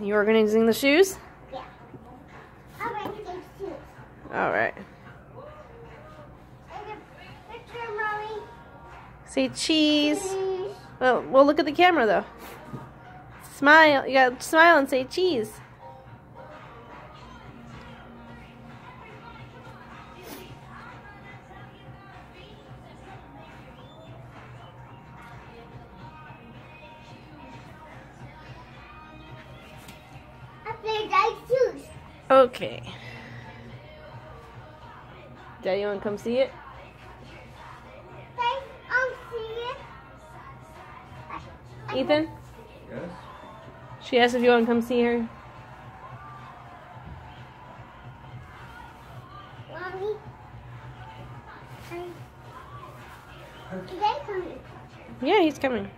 You organizing the shoes? Yeah. I'm ready to take shoes. All right. Picture. Say cheese. Please. Well, well, look at the camera though. Smile. You gotta smile and say cheese. Okay. Daddy, you wanna come see it? I'll see it. I- I- Ethan? Yes? She asked if you wanna come see her. Mommy. Is they coming? Yeah, he's coming.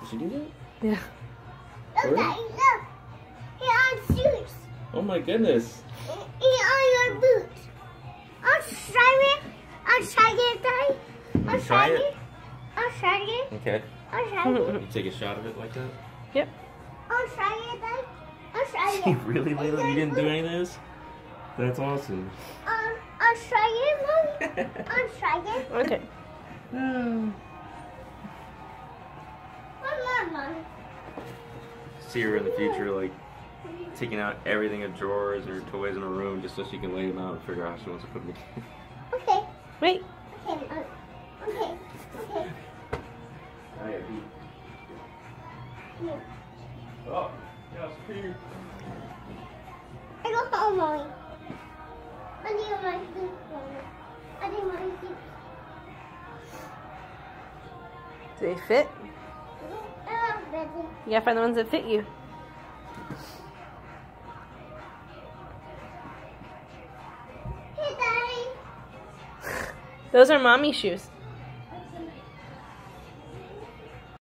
Did she do that? Yeah. Look, Really? Look. He on shoes. Oh my goodness. He on your boots. I'll try it. I'll try it, Daddy. I'll You try it? I'll try it. Okay. I'll try it. You take a shot of it like that? Yep. I'll try it, Daddy. I'll try it. really, Layla? You didn't do any of this? That's awesome. Um, I'll try it, Mommy. I'll try it. Okay. See her in the future, like, taking out everything in drawers or toys in her room just so she can lay them out and figure out how she wants to put them in. Okay. Wait. Okay. uh, Okay. Okay. Here. Oh, yes, Peter. I go home, Mommy. I need my feet, I need my feet. Do they fit? You gotta find the ones that fit you. Hey, Daddy. Those are mommy shoes.